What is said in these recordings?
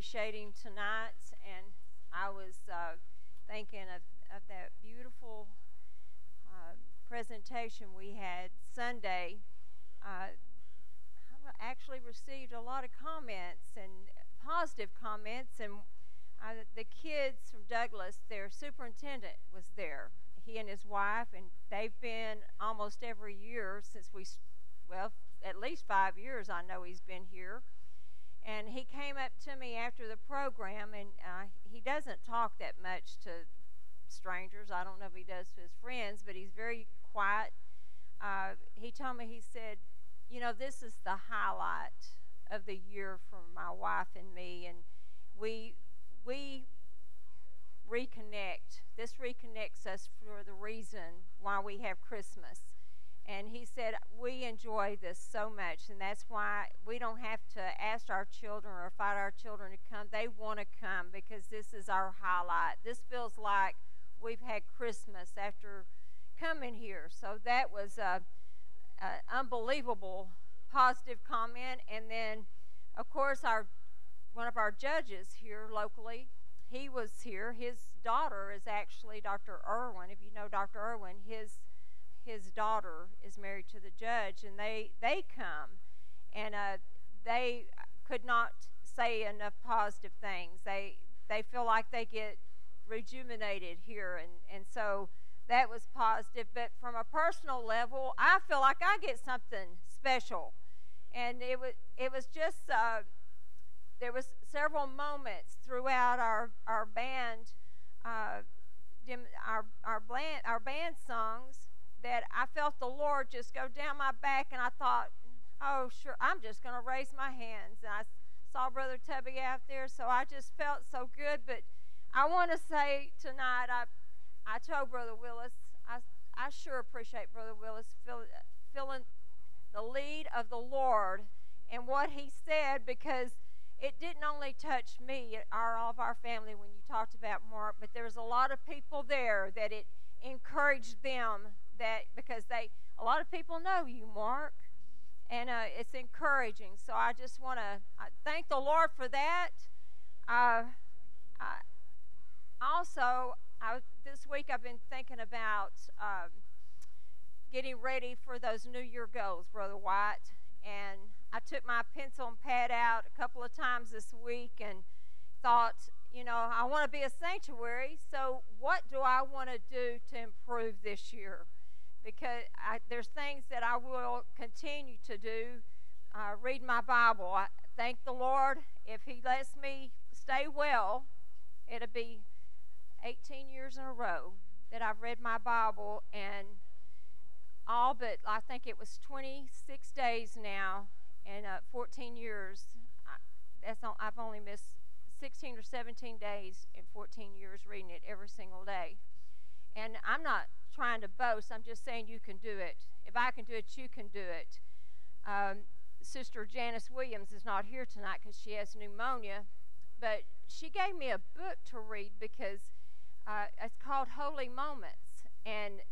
appreciate him tonight, and I was uh, thinking of, of that beautiful uh, presentation we had Sunday. Uh, I actually received a lot of comments and positive comments, and uh, the kids from Douglas, their superintendent was there. He and his wife, and they've been almost every year since we, well, at least five years I know he's been here and he came up to me after the program, and uh, he doesn't talk that much to strangers. I don't know if he does to his friends, but he's very quiet. Uh, he told me, he said, You know, this is the highlight of the year for my wife and me, and we, we reconnect. This reconnects us for the reason why we have Christmas. And he said, We enjoy this so much, and that's why we don't have to ask our children or fight our children to come. They want to come because this is our highlight. This feels like we've had Christmas after coming here. So that was uh, uh, unbelievable positive comment. And then, of course, our one of our judges here locally, he was here. His daughter is actually Dr. Irwin. If you know Dr. Irwin, his his daughter is married to the judge, and they they come, and uh, they could not say enough positive things. They they feel like they get rejuvenated here, and and so that was positive. But from a personal level, I feel like I get something special, and it was it was just. Uh, there was several moments throughout our our band, uh, our our band our band songs that I felt the Lord just go down my back, and I thought, oh sure, I'm just going to raise my hands. And I saw Brother Tubby out there, so I just felt so good. But I want to say tonight, I I told Brother Willis, I I sure appreciate Brother Willis feeling the lead of the Lord and what he said because it didn't only touch me or all of our family when you talked about Mark, but there was a lot of people there that it encouraged them that because they a lot of people know you, Mark, and uh, it's encouraging. So I just want to thank the Lord for that. Uh, I, also, I, this week I've been thinking about um, getting ready for those New Year goals, Brother White, and I took my pencil and pad out a couple of times this week and thought, you know, I want to be a sanctuary, so what do I want to do to improve this year? Because I, there's things that I will continue to do. Uh, read my Bible. I thank the Lord if He lets me stay well. It'll be 18 years in a row that I've read my Bible, and all but I think it was 26 days now in uh, 14 years, I, that's I've only missed 16 or 17 days in 14 years reading it every single day. And I'm not trying to boast, I'm just saying you can do it. If I can do it, you can do it. Um, Sister Janice Williams is not here tonight because she has pneumonia, but she gave me a book to read because uh, it's called Holy Moments. And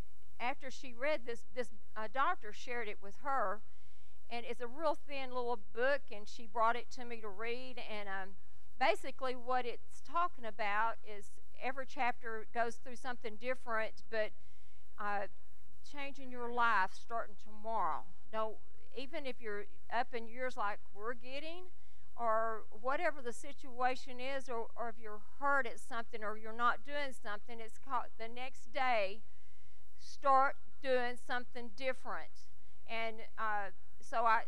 after she read this, this uh, doctor shared it with her and it's a real thin little book, and she brought it to me to read. And um, basically, what it's talking about is every chapter goes through something different, but uh, changing your life starting tomorrow. No, even if you're up in years like we're getting, or whatever the situation is, or, or if you're hurt at something, or you're not doing something, it's called the next day. Start doing something different, and uh, so I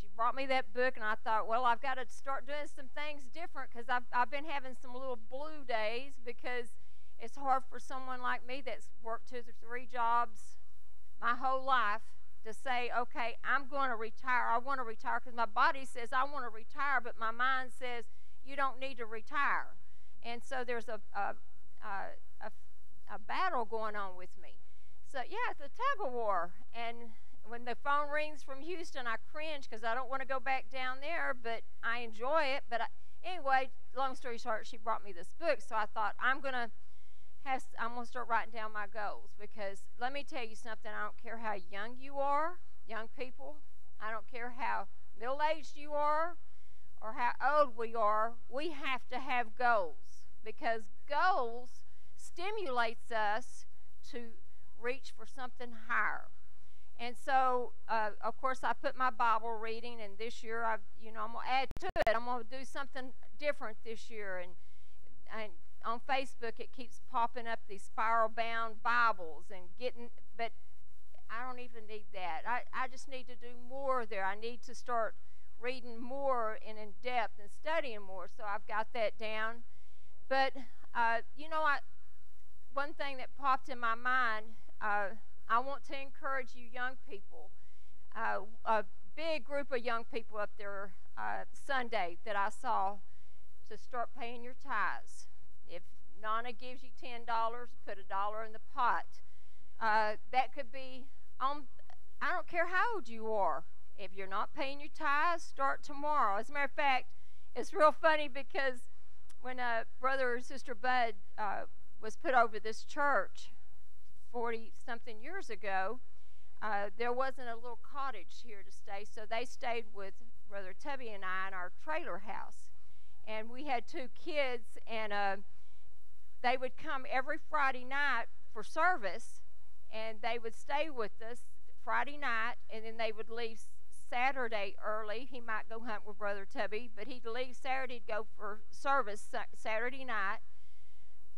she brought me that book and I thought, well, I've got to start doing some things different because I've, I've been having some little blue days because it's hard for someone like me that's worked two or three jobs my whole life to say, okay, I'm going to retire. I want to retire because my body says I want to retire, but my mind says you don't need to retire. And so there's a, a, a, a, a battle going on with me. So, yeah, it's a tug of war. And when the phone rings from Houston, I cringe because I don't want to go back down there, but I enjoy it. But I, anyway, long story short, she brought me this book, so I thought I'm gonna have I'm gonna start writing down my goals because let me tell you something. I don't care how young you are, young people. I don't care how middle aged you are or how old we are. We have to have goals because goals stimulates us to reach for something higher. And so, uh, of course, I put my Bible reading, and this year, I've, you know, I'm gonna add to it. I'm gonna do something different this year, and and on Facebook, it keeps popping up these spiral-bound Bibles and getting, but I don't even need that. I, I just need to do more there. I need to start reading more and in depth and studying more. So I've got that down. But uh, you know, I one thing that popped in my mind. Uh, I want to encourage you, young people. Uh, a big group of young people up there uh, Sunday that I saw to start paying your tithes. If Nana gives you ten dollars, put a dollar in the pot. Uh, that could be on. I don't care how old you are. If you're not paying your tithes, start tomorrow. As a matter of fact, it's real funny because when uh, brother or sister Bud uh, was put over this church, 40 something years ago, uh, there wasn't a little cottage here to stay, so they stayed with Brother Tubby and I in our trailer house. And we had two kids, and uh, they would come every Friday night for service, and they would stay with us Friday night, and then they would leave Saturday early. He might go hunt with Brother Tubby, but he'd leave Saturday to go for service Saturday night.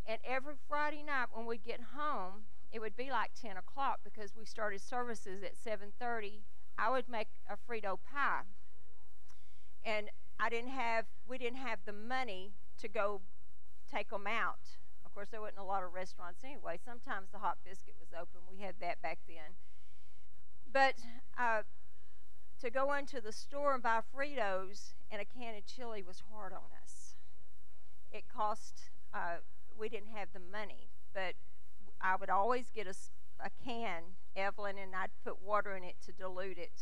And every Friday night when we'd get home, it would be like 10 o'clock because we started services at 7.30. I would make a Frito pie. And I didn't have, we didn't have the money to go take them out. Of course, there wasn't a lot of restaurants anyway. Sometimes the hot biscuit was open. We had that back then. But uh, to go into the store and buy Fritos and a can of chili was hard on us. It cost, uh, we didn't have the money, but I would always get a, a can, Evelyn, and I'd put water in it to dilute it,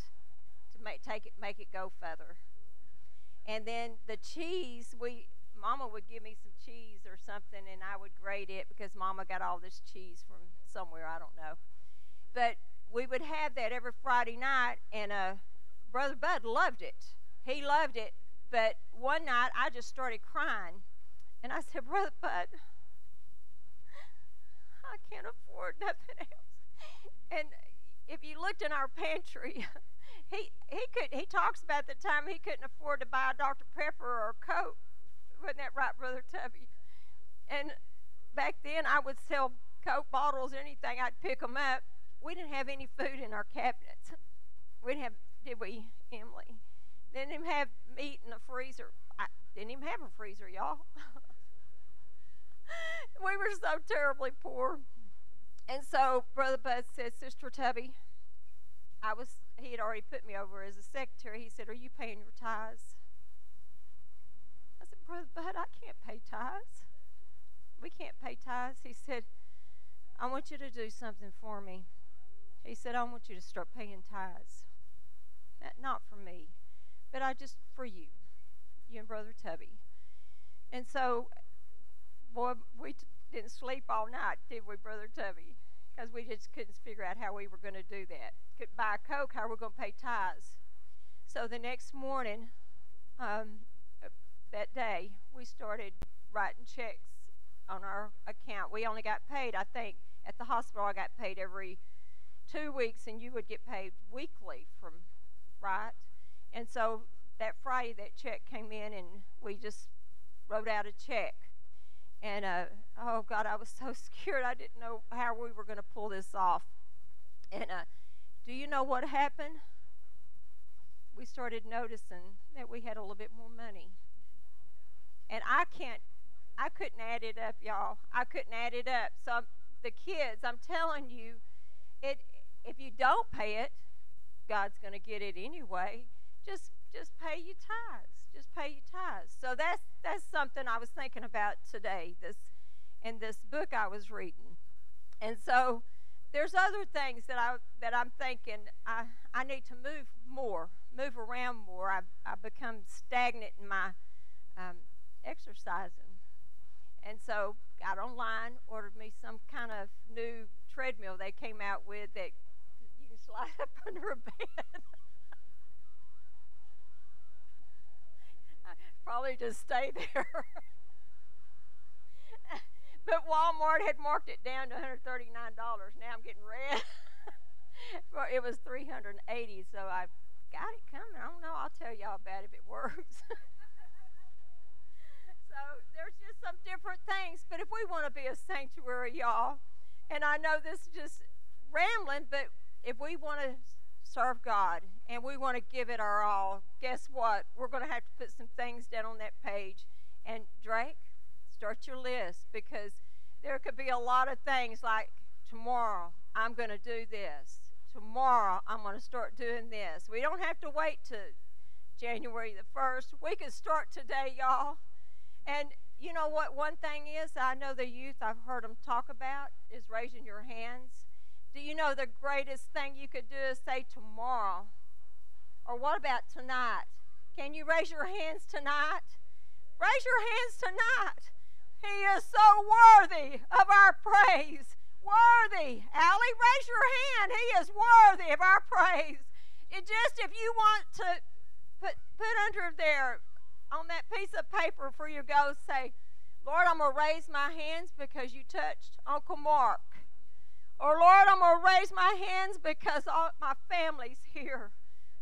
to make, take it, make it go further. And then the cheese, we, Mama would give me some cheese or something, and I would grate it because Mama got all this cheese from somewhere, I don't know. But we would have that every Friday night, and uh, Brother Bud loved it. He loved it. But one night I just started crying, and I said, Brother Bud, I can't afford nothing else. And if you looked in our pantry, he he could he talks about the time he couldn't afford to buy a Dr. Pepper or a Coke. Wasn't that right, Brother Tubby? And back then I would sell Coke bottles, or anything, I'd pick them up we didn't have any food in our cabinets. We didn't have, did we, Emily? Didn't even have meat in the freezer. I didn't even have a freezer, y'all. we were so terribly poor. And so Brother Bud said, Sister Tubby, I was he had already put me over as a secretary. He said, Are you paying your tithes? Brother Bud, I can't pay tithes. We can't pay tithes. He said, I want you to do something for me. He said, I want you to start paying tithes. Not for me, but I just for you, you and Brother Tubby. And so, boy, we t- didn't sleep all night, did we, Brother Tubby? Because we just couldn't figure out how we were going to do that. Could buy a Coke, how we are going to pay tithes. So the next morning, um, that day, we started writing checks on our account. We only got paid, I think, at the hospital, I got paid every two weeks and you would get paid weekly from right? And so that friday that check came in and we just wrote out a check. And uh, oh god i was so scared i didn't know how we were going to pull this off. And uh, do you know what happened? We started noticing that we had a little bit more money and i can't i couldn't add it up y'all i couldn't add it up so the kids i'm telling you it if you don't pay it, God's going to get it anyway. Just just pay your tithes. Just pay your tithes. So that's that's something I was thinking about today. This in this book I was reading, and so there's other things that I that I'm thinking I I need to move more, move around more. I've I've become stagnant in my um, exercising, and so got online, ordered me some kind of new treadmill they came out with that you can slide up under a bed. Probably just stay there. but Walmart had marked it down to $139. Now I'm getting red. well, it was 380 so I got it coming. I don't know. I'll tell y'all about it if it works. So there's just some different things. But if we want to be a sanctuary, y'all, and I know this is just rambling, but if we want to serve God and we want to give it our all, guess what? We're going to have to put some things down on that page. And Drake, start your list because there could be a lot of things like tomorrow I'm going to do this. Tomorrow I'm going to start doing this. We don't have to wait to January the 1st. We can start today, y'all. And you know what? One thing is, I know the youth I've heard them talk about is raising your hands. Do you know the greatest thing you could do is say tomorrow? Or what about tonight? Can you raise your hands tonight? Raise your hands tonight. He is so worthy of our praise. worthy. Allie, raise your hand. He is worthy of our praise. It just if you want to put put under there on that piece of paper for your go, say, Lord, I'm gonna raise my hands because you touched Uncle Mark. Or Lord, I'm gonna raise my hands because all, my family's here.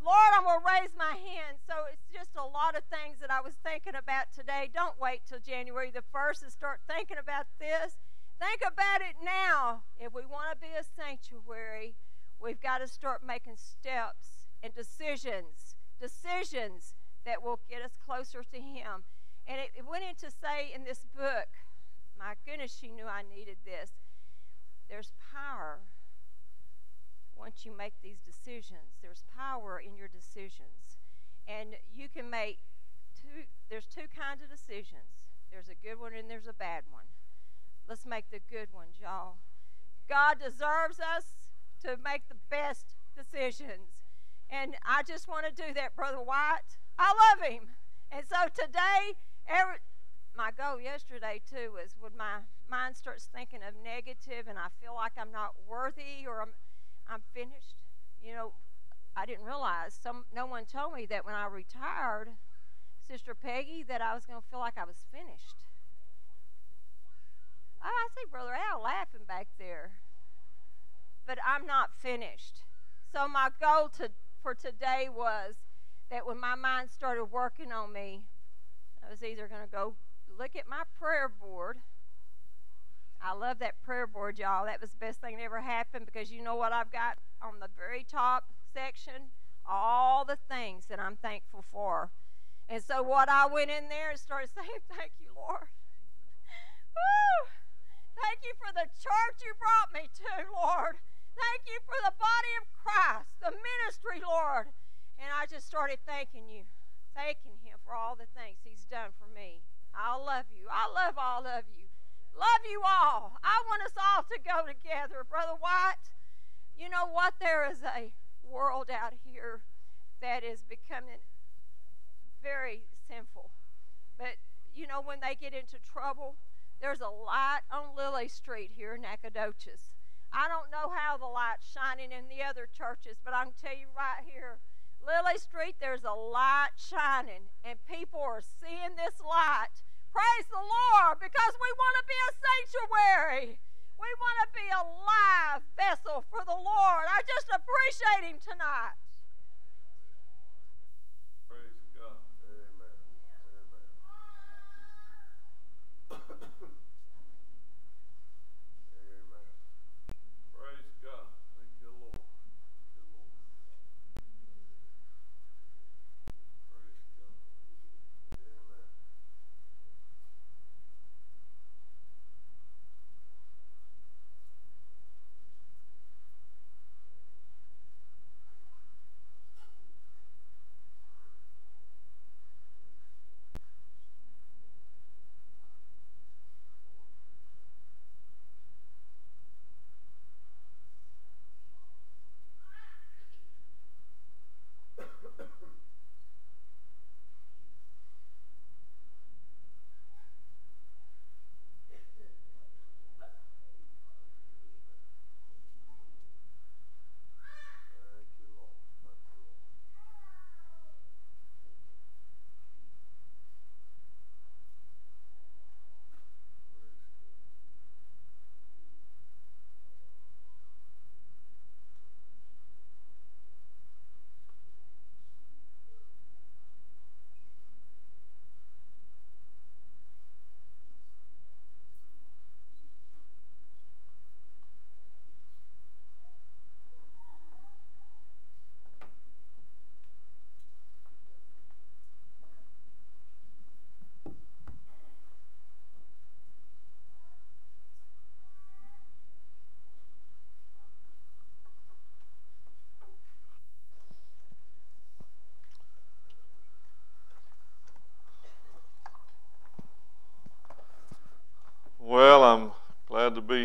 Lord, I'm going to raise my hands. So it's just a lot of things that I was thinking about today. Don't wait till January the 1st and start thinking about this. Think about it now. If we want to be a sanctuary, we've got to start making steps and decisions, decisions that will get us closer to Him. And it, it went into say in this book, my goodness, she knew I needed this. There's power once you make these decisions. There's power in your decisions. And you can make two, there's two kinds of decisions there's a good one and there's a bad one. Let's make the good ones, y'all. God deserves us to make the best decisions. And I just want to do that, Brother White. I love him. And so today, every, my goal yesterday too was when my mind starts thinking of negative and I feel like I'm not worthy or I'm I'm finished. You know, I didn't realize some no one told me that when I retired, Sister Peggy, that I was going to feel like I was finished. Oh, I see Brother Al laughing back there. But I'm not finished. So my goal to, for today was that when my mind started working on me, I was either going to go look at my prayer board I love that prayer board, y'all. That was the best thing that ever happened because you know what I've got on the very top section? All the things that I'm thankful for. And so what I went in there and started saying, Thank you, Lord. Woo! Thank you for the church you brought me to, Lord. Thank you for the body of Christ, the ministry, Lord. And I just started thanking you, thanking Him for all the things He's done for me. I love you. I love all of you. Love you all. I want us all to go together. Brother White, you know what? There is a world out here that is becoming very sinful. But, you know, when they get into trouble, there's a light on Lily Street here in Nacogdoches. I don't know how the light's shining in the other churches, but I can tell you right here, Lily Street, there's a light shining, and people are seeing this light Praise the Lord because we want to be a sanctuary. We want to be a live vessel for the Lord. I just appreciate Him tonight.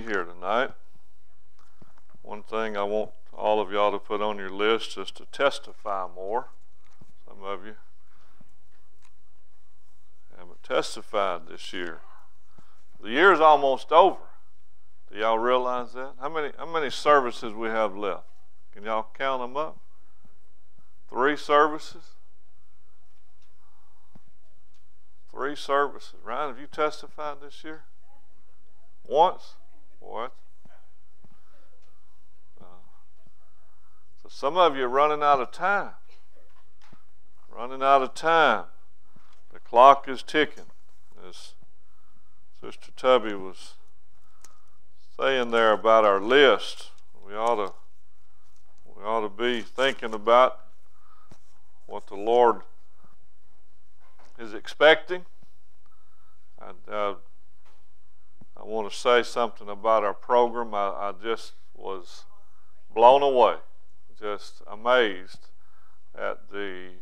here tonight. One thing I want all of y'all to put on your list is to testify more. Some of you haven't testified this year. The year is almost over. Do y'all realize that? How many how many services we have left? Can y'all count them up? Three services. Three services. Ryan, have you testified this year? Once? What? Uh, so some of you are running out of time. Running out of time. The clock is ticking. As Sister Tubby was saying there about our list, we ought to we ought to be thinking about what the Lord is expecting. And uh, I want to say something about our program. I, I just was blown away, just amazed at the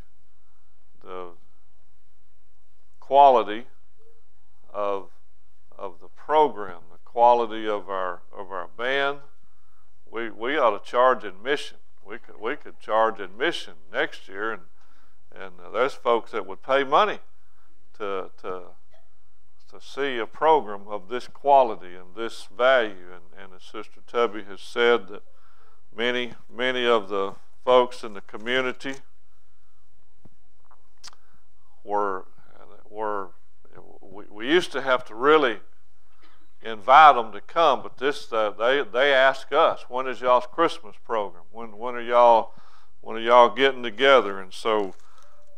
the quality of of the program, the quality of our of our band. We we ought to charge admission. We could we could charge admission next year, and and uh, there's folks that would pay money to to to see a program of this quality and this value. And, and as Sister Tubby has said, that many many of the folks in the community were were we, we used to have to really invite them to come, but this uh, they they ask us, when is y'all's Christmas program? When when are y'all when are y'all getting together? And so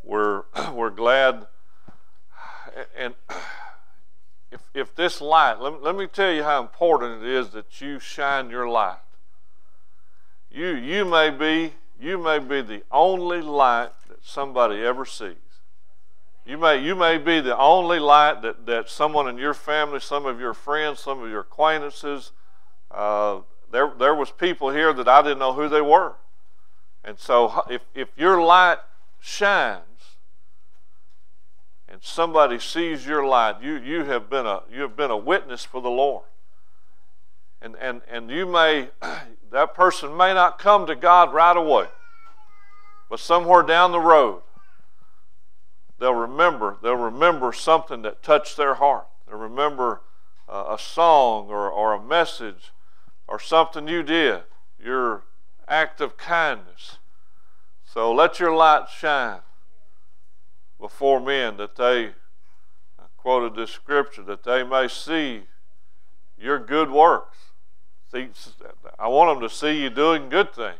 we're we're glad. And if if this light, let, let me tell you how important it is that you shine your light. You you may be you may be the only light that somebody ever sees. You may, you may be the only light that, that someone in your family, some of your friends, some of your acquaintances, uh, there, there was people here that I didn't know who they were. And so if, if your light shines and somebody sees your light, you, you, have been a, you have been a witness for the Lord. And, and, and you may, that person may not come to God right away, but somewhere down the road, they'll remember they'll remember something that touched their heart. They'll remember uh, a song or, or a message or something you did your act of kindness. So let your light shine before men that they I quoted this scripture that they may see your good works see i want them to see you doing good things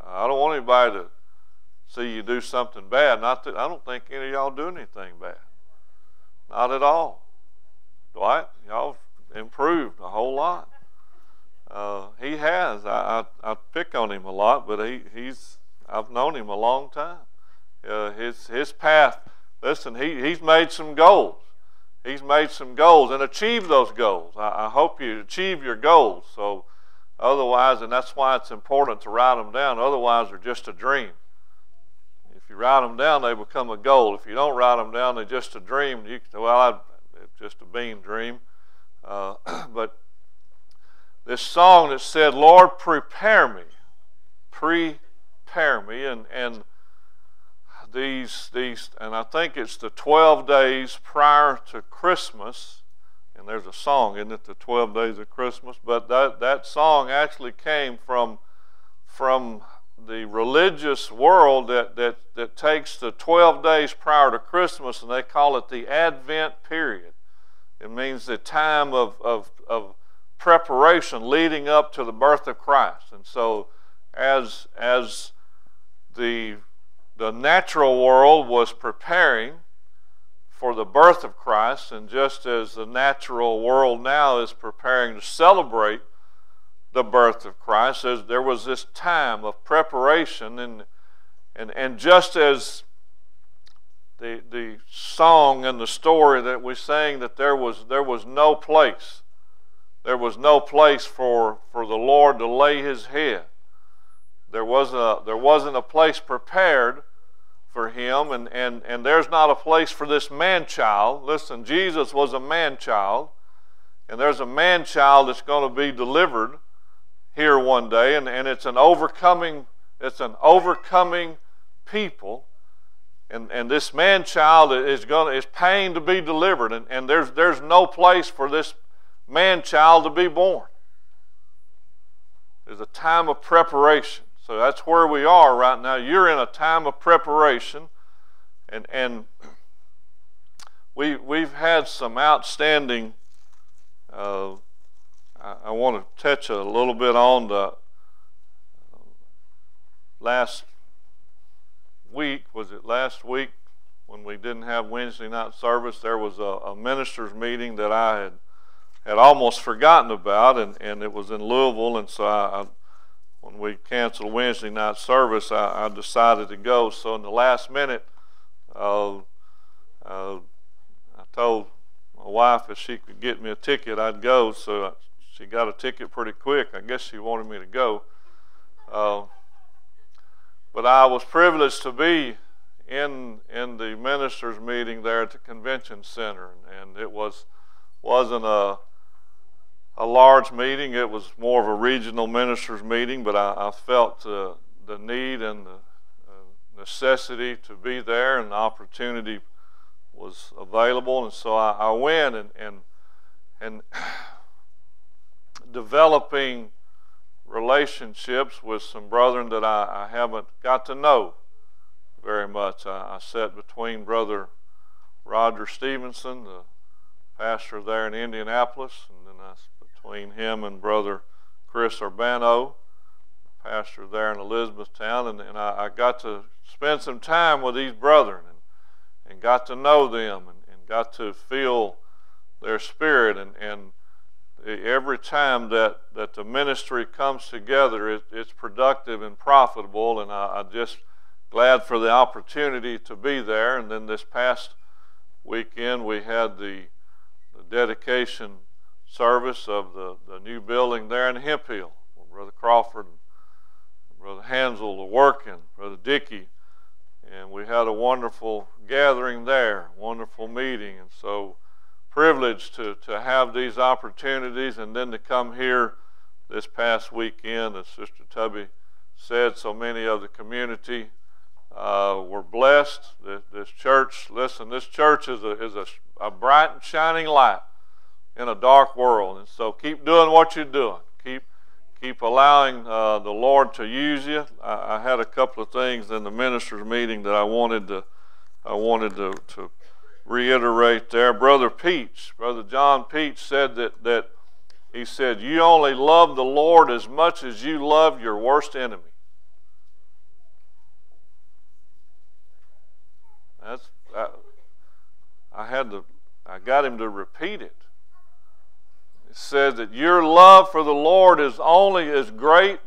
i don't want anybody to see you do something bad. Not that I don't think any of y'all do anything bad. Not at all. Dwight, y'all improved a whole lot. Uh, he has. I, I, I pick on him a lot, but he, he's I've known him a long time. Uh, his his path. Listen, he, he's made some goals. He's made some goals and achieved those goals. I, I hope you achieve your goals. So, otherwise, and that's why it's important to write them down. Otherwise, they're just a dream. If you write them down, they become a goal. If you don't write them down, they're just a dream. You well, I, it's just a bean dream. Uh, but this song that said, "Lord, prepare me, prepare me," and and these these, and I think it's the twelve days prior to Christmas. And there's a song, isn't it? The twelve days of Christmas. But that that song actually came from from the religious world that, that, that takes the 12 days prior to Christmas and they call it the Advent period. It means the time of, of, of preparation leading up to the birth of Christ. And so, as, as the, the natural world was preparing for the birth of Christ, and just as the natural world now is preparing to celebrate the birth of Christ. There was this time of preparation, and, and, and just as the, the song and the story that we sang that there was, there was no place, there was no place for, for the Lord to lay his head. There wasn't a, there wasn't a place prepared for him, and, and, and there's not a place for this man child. Listen, Jesus was a man child, and there's a man child that's going to be delivered here one day, and, and it's an overcoming, it's an overcoming people. And, and this man child is going is paying to be delivered, and, and there's there's no place for this man child to be born. There's a time of preparation. So that's where we are right now. You're in a time of preparation, and and we we've had some outstanding. Uh, I, I want to touch a little bit on the last week. Was it last week when we didn't have Wednesday night service? There was a, a ministers meeting that I had had almost forgotten about, and, and it was in Louisville, and so I, I when we canceled Wednesday night service, I, I, decided to go. So in the last minute, uh, uh, I told my wife if she could get me a ticket, I'd go. So she got a ticket pretty quick. I guess she wanted me to go. Uh, but I was privileged to be in in the ministers' meeting there at the convention center, and it was wasn't a a large meeting. It was more of a regional ministers meeting, but I, I felt uh, the need and the uh, necessity to be there, and the opportunity was available, and so I, I went and and and developing relationships with some brethren that I, I haven't got to know very much. I, I sat between Brother Roger Stevenson, the pastor there in Indianapolis, and then I between him and Brother Chris Urbano, pastor there in Elizabethtown, and, and I, I, got to spend some time with these brethren and, and got to know them and, and got to feel their spirit and, and every time that, that the ministry comes together, it, it's productive and profitable, and I, I'm just glad for the opportunity to be there. And then this past weekend, we had the, the dedication service of the, the new building there in Hemphill, where Brother Crawford and Brother Hansel were working, Brother Dickey, and we had a wonderful gathering there, wonderful meeting, and so privileged to, to have these opportunities and then to come here this past weekend, as Sister Tubby said, so many of the community uh, were blessed. This, this, church, listen, this church is, a, is a, a bright and shining light in a dark world. And so keep doing what you're doing. Keep keep allowing uh, the Lord to use you. I, I, had a couple of things in the ministers' meeting that I wanted to I wanted to, to reiterate there. Brother Peach, Brother John Peach said that that he said, "You only love the Lord as much as you love your worst enemy." That's I, I had to I got him to repeat it says that your love for the Lord is only as great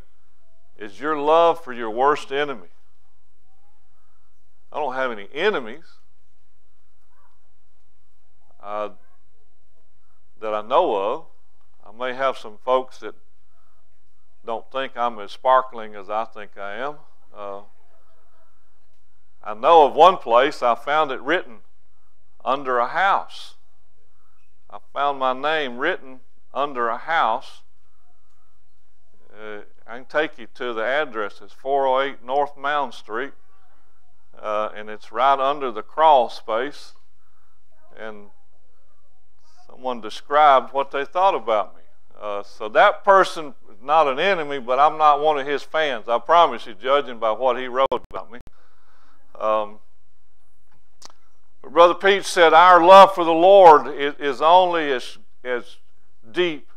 as your love for your worst enemy. I don't have any enemies uh, that I know of. I may have some folks that don't think I'm as sparkling as I think I am. Uh, I know of one place I found it written under a house. I found my name written under a house. Uh, I can take you to the address. It's 408 North Mound Street, uh, and it's right under the crawl space. And someone described what they thought about me. Uh, so that person is not an enemy, but I'm not one of his fans. I promise you, judging by what he wrote about me. Um, Brother Pete said, Our love for the Lord is, is only as, as deep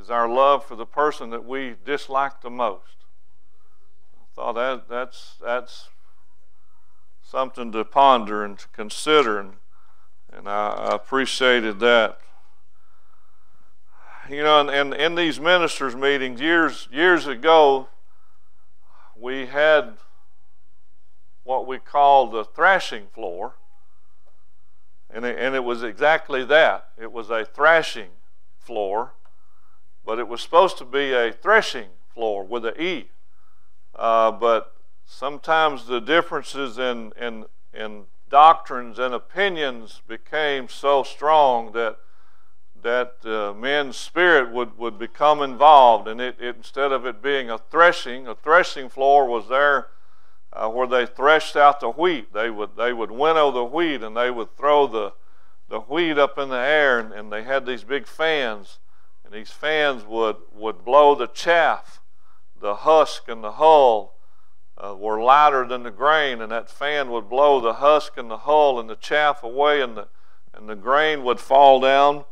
is our love for the person that we dislike the most. I thought that, that's, that's something to ponder and to consider, and, and I, appreciated that. You know, and, and in these ministers' meetings years years ago, we had what we called the thrashing floor, and it, and it was exactly that. It was a thrashing floor, but it was supposed to be a threshing floor with an E. Uh, but sometimes the differences in, in, in doctrines and opinions became so strong that that uh, men's spirit would, would become involved, and it, it, instead of it being a threshing, a threshing floor was there uh, where they threshed out the wheat. They would they would winnow the wheat, and they would throw the the wheat up in the air, and, and they had these big fans, and these fans would, would blow the chaff, the husk and the hull uh, were lighter than the grain, and that fan would blow the husk and the hull and the chaff away, and the, and the grain would fall down,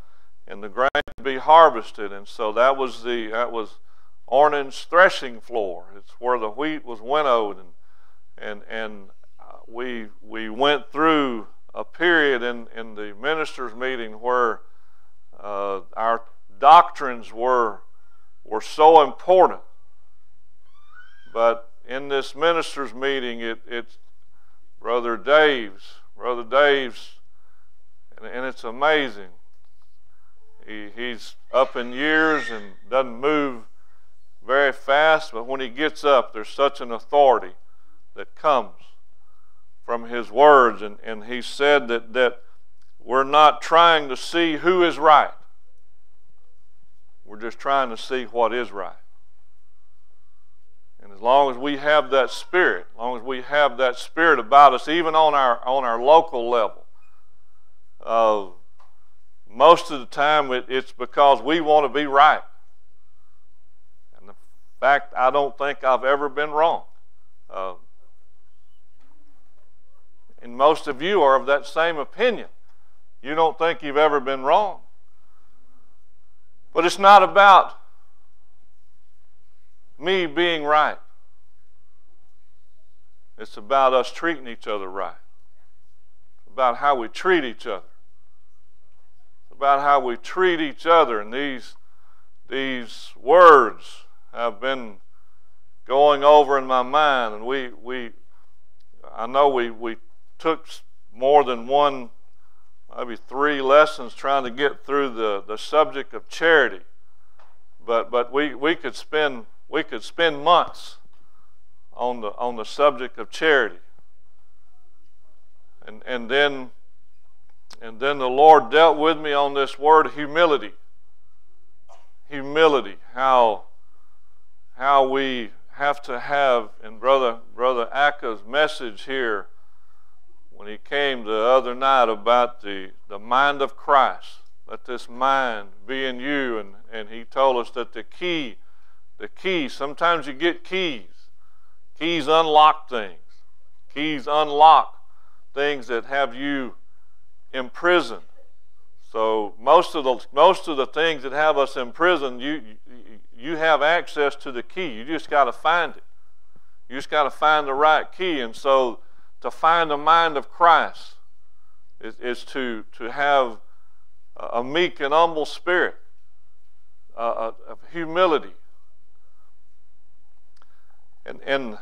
and the grain would be harvested. And so that was the that was Ornan's threshing floor. It's where the wheat was winnowed, and and and uh, we we went through a period in in the ministers' meeting where uh, our doctrines were were so important, but in this ministers' meeting, it, it's Brother Dave's, Brother Dave's, and, and it's amazing. He, he's up in years and doesn't move very fast, but when he gets up, there's such an authority that comes from his words. And, and he said that, that we're not trying to see who is right, we're just trying to see what is right. And as long as we have that spirit, as long as we have that spirit about us, even on our on our local level, uh, most of the time it, it's because we want to be right. And the fact, I don't think I've ever been wrong. Uh, and most of you are of that same opinion. You don't think you've ever been wrong. But it's not about me being right. It's about us treating each other right. It's about how we treat each other. About how we treat each other. And these, these words have been going over in my mind. And we, we I know we, we took more than one, maybe three lessons trying to get through the, the subject of charity. But, but we, we could spend we could spend months on the, on the subject of charity. And, and, then, and then the Lord dealt with me on this word humility. Humility, how, how we have to have, in Brother, Brother Aka's message here, when he came the other night about the, the mind of Christ. Let this mind be in you. And, and he told us that the key the key. Sometimes you get keys. Keys unlock things. Keys unlock things that have you imprisoned. So most of the most of the things that have us imprisoned, you you have access to the key. You just got to find it. You just got to find the right key. And so to find the mind of Christ is, is to to have a meek and humble spirit, of humility, and, and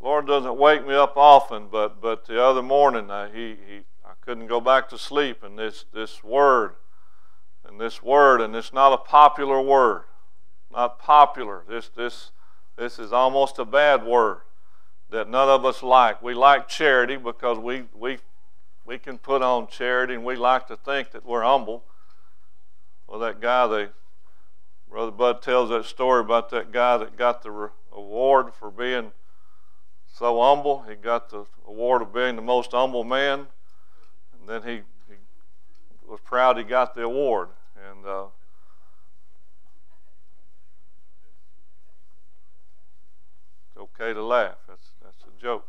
Lord doesn't wake me up often, but, but the other morning I, he, he, I couldn't go back to sleep, and this, this word, and this word, and it's not a popular word, not popular. This, this, this is almost a bad word that none of us like. We like charity because we, we, we can put on charity, and we like to think that we're humble. Well, that guy, they Brother Bud tells that story about that guy that got the award for being so humble. He got the award of being the most humble man, and then he, he was proud he got the award. And uh, it's okay to laugh. Joke.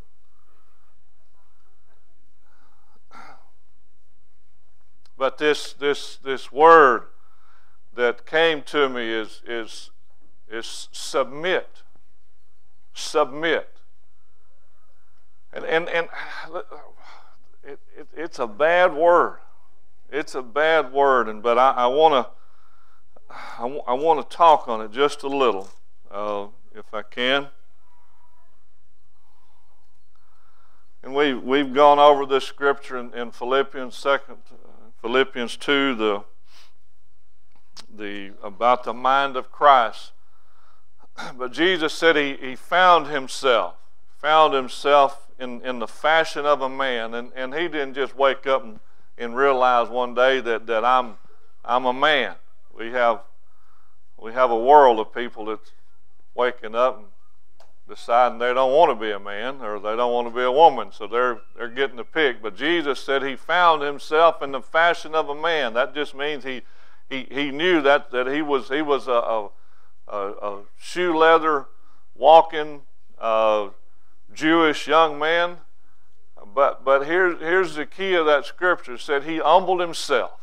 But this this this word that came to me is, is, is submit. Submit. And, and, and it, it, it's a bad word. It's a bad word, and but I, I want to I, w- I want to talk on it just a little, uh, if I can. And we we've gone over this scripture in, in Philippians second Philippians two, the the, about the mind of Christ. But Jesus said he, he found himself, found himself in, in the fashion of a man. And, and he didn't just wake up and, and realize one day that, that I'm, I'm a man. We have, we have a world of people that's waking up and deciding they don't want to be a man or they don't want to be a woman, so they're they're getting the pick. But Jesus said he found himself in the fashion of a man. That just means he he, he knew that, that he was he was a, a, a, a shoe leather walking uh, Jewish young man. But but here's here's the key of that scripture. Said he humbled himself.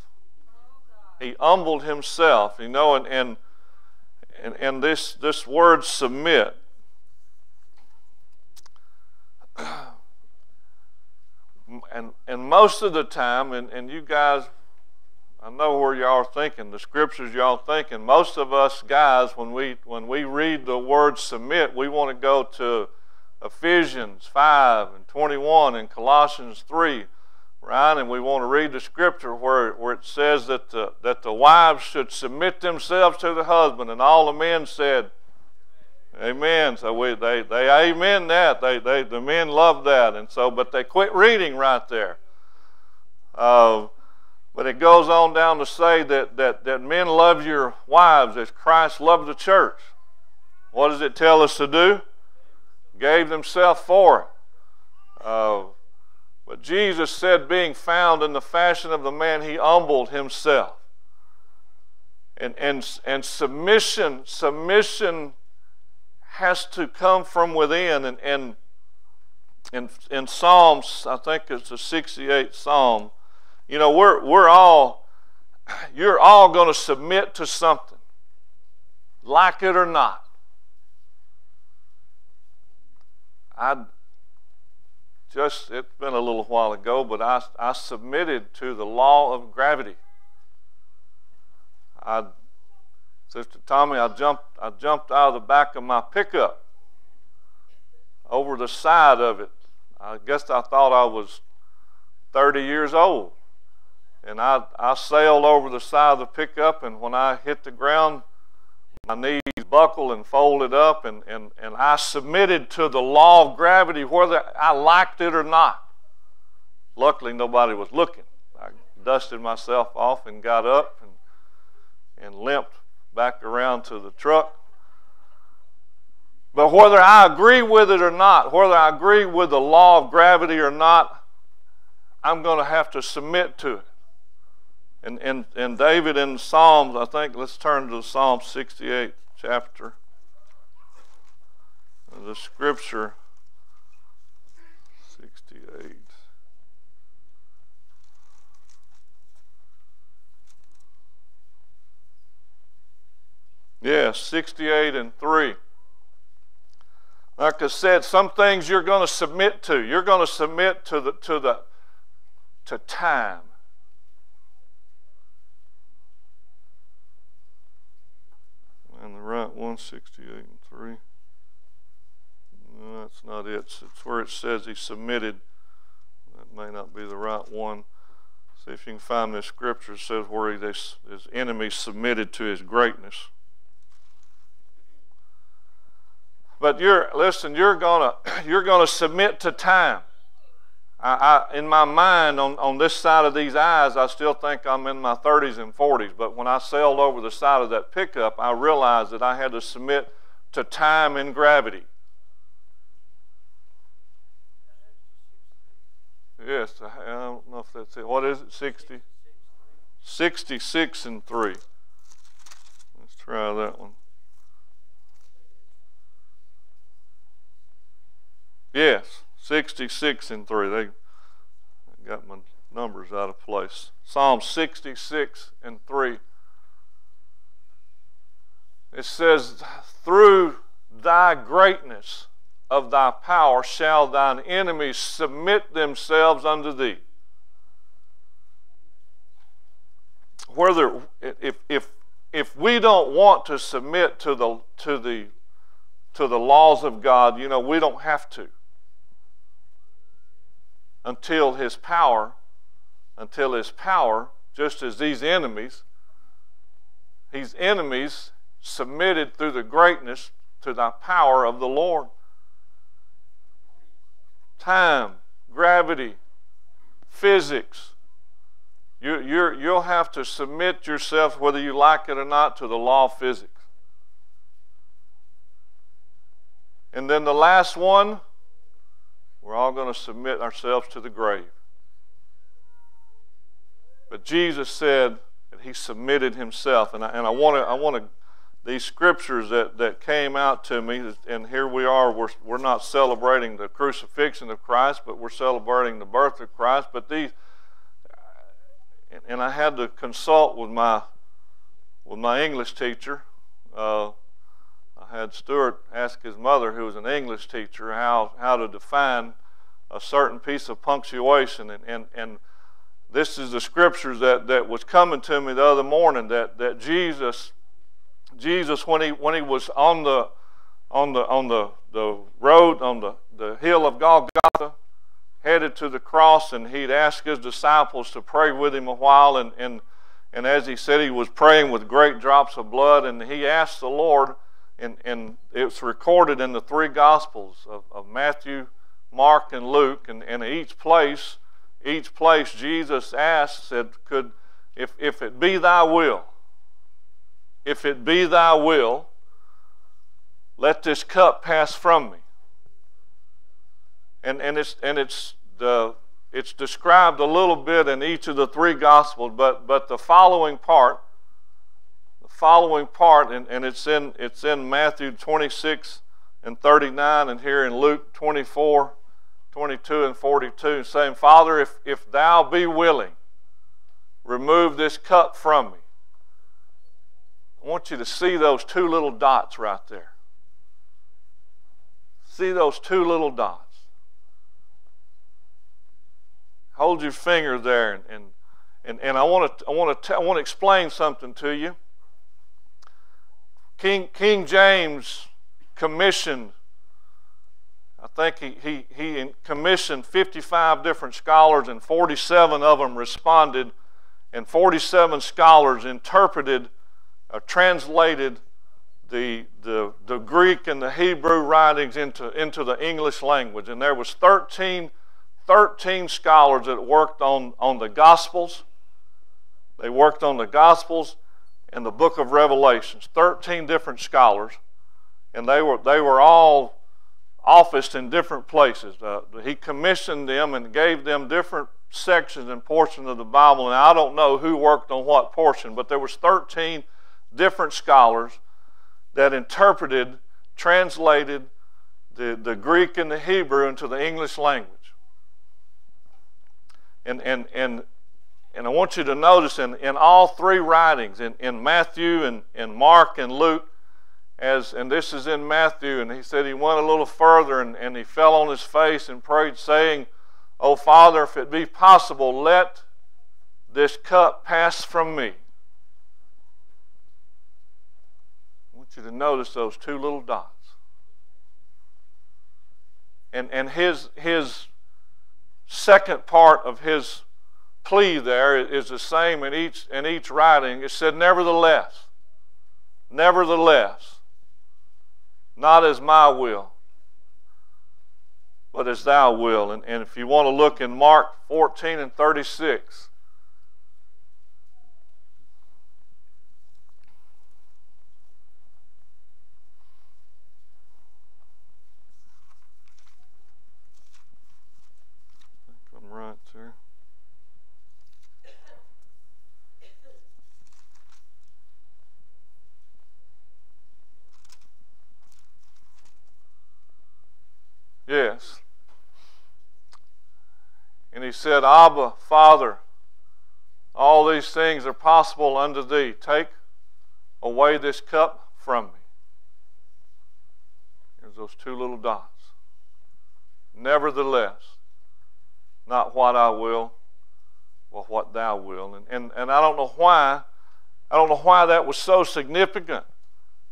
He humbled himself, you know, and and and, and this this word submit and and most of the time, and, and you guys, I know where y'all thinking, the scriptures y'all thinking. Most of us guys, when we when we read the word submit, we want to go to Ephesians 5 and 21 and Colossians 3, right? And we want to read the scripture where, where it says that the, that the wives should submit themselves to the husband, and all the men said, Amen. So we they they amen that. They they the men love that, and so but they quit reading right there. Uh, but it goes on down to say that that that men love your wives as Christ loved the church. What does it tell us to do? Gave themselves for it. Uh, but Jesus said, being found in the fashion of the man, he humbled himself. And and and submission submission has to come from within. And, and in, in Psalms, I think it's the 68th Psalm, you know, we're, we're all, you're all going to submit to something, like it or not. I just, it's been a little while ago, but I, I submitted to the law of gravity. I Sister Tommy, I jumped, I jumped out of the back of my pickup over the side of it. I guess I thought I was 30 years old. And I, I sailed over the side of the pickup, and when I hit the ground, my knees buckled and folded up, and, and, and I submitted to the law of gravity whether I liked it or not. Luckily, nobody was looking. I dusted myself off and got up and, and limped back around to the truck. But whether I agree with it or not, whether I agree with the law of gravity or not, I'm going to have to submit to it. And, and, and David in Psalms, I think, let's turn to Psalm 68 chapter. The scripture 68. Yes, 68 and 3. Like I said, some things you're going to submit to. You're going to submit to the to the to time. And the right 168 and 3. No, that's not it. It's where it says he submitted. That may not be the right one. See if you can find this scripture. It says where he, his enemies submitted to his greatness. But you're listen. You're gonna you're gonna submit to time. I, I, in my mind, on, on this side of these eyes, I still think I'm in my 30s and 40s. But when I sailed over the side of that pickup, I realized that I had to submit to time and gravity. Yes, I don't know if that's it. What is it? 60? 66 and 3. Let's try that one. Yes, 66 and 3. They got my numbers out of place. Psalm 66 and 3. It says, Through thy greatness of thy power shall thine enemies submit themselves unto thee. Whether if if if we don't want to submit to the to the to the laws of God, you know, we don't have to until his power, until his power, just as these enemies, these enemies submitted through the greatness to the power of the Lord. Time, gravity, physics. You, you you'll have to submit yourself, whether you like it or not, to the law of physics. And then the last one, we're all going to submit ourselves to the grave. But Jesus said that he submitted himself. And I, and I want to, I want to, these scriptures that, that came out to me, and here we are, we're, we're not celebrating the crucifixion of Christ, but we're celebrating the birth of Christ. But these, and I had to consult with my, with my English teacher. Uh, I had Stuart ask his mother, who was an English teacher, how, how to define a certain piece of punctuation. And, and, and this is the scriptures that, that was coming to me the other morning that, that Jesus, Jesus when, he, when he was on the, on the, on the, the road, on the, the hill of Golgotha, headed to the cross, and he'd ask his disciples to pray with him a while. And, and, and as he said, he was praying with great drops of blood, and he asked the Lord, and, and it's recorded in the three Gospels of, of Matthew, Mark, and Luke, and, and each place, each place Jesus asked, said, Could if, if it be thy will, if it be thy will, let this cup pass from me. And, and it's and it's the it's described a little bit in each of the three gospels, but but the following part following part, and, and it's, in, it's in Matthew 26 and 39, and here in Luke 24, 22, and 42, saying, Father, if, if thou be willing, remove this cup from me. I want you to see those two little dots right there. See those two little dots. Hold your finger there, and, and, and, and I want to I want to I want to explain something to you. King, King James commissioned, I think he, he, he commissioned 55 different scholars, and 47 of them responded, and 47 scholars interpreted, uh, translated the, the, the Greek and the Hebrew writings into, into the English language. And there was 13, 13 scholars that worked on, on the Gospels. They worked on the Gospels in the book of Revelations. 13 different scholars, and they were, they were all officed in different places. Uh, he commissioned them and gave them different sections and portions of the Bible, and I don't know who worked on what portion, but there was 13 different scholars that interpreted, translated the, the Greek and the Hebrew into the English language. And, and, and and I want you to notice in, in all three writings, in, in Matthew and in Mark and Luke, as and this is in Matthew, and he said he went a little further and, and he fell on his face and prayed, saying, O Father, if it be possible, let this cup pass from me. I want you to notice those two little dots. And, and his, his second part of his plea there is the same in each, in each writing. It said, Nevertheless, nevertheless, not as my will, but as thou will. And, and if you want to look in Mark 14 and 36, Yes. And he said, Abba, Father, all these things are possible unto thee. Take away this cup from me. There's those two little dots. Nevertheless, not what I will, but what thou will. And, and, and I don't know why, I don't know why that was so significant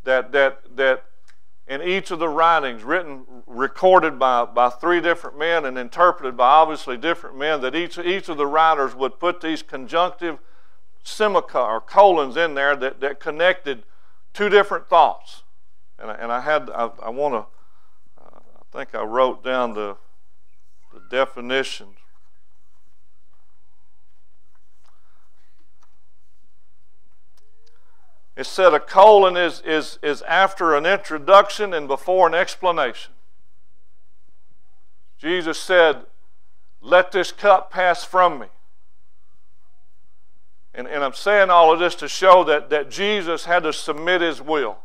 that, that, that in each of the writings written, recorded by, by three different men and interpreted by obviously different men, that each, each of the writers would put these conjunctive semicolons or colons in there that, that connected two different thoughts. And I, and I had, I, I want to, uh, I think I wrote down the, the definitions It said a colon is, is, is after an introduction and before an explanation. Jesus said, Let this cup pass from me. And, and I'm saying all of this to show that, that Jesus had to submit his will.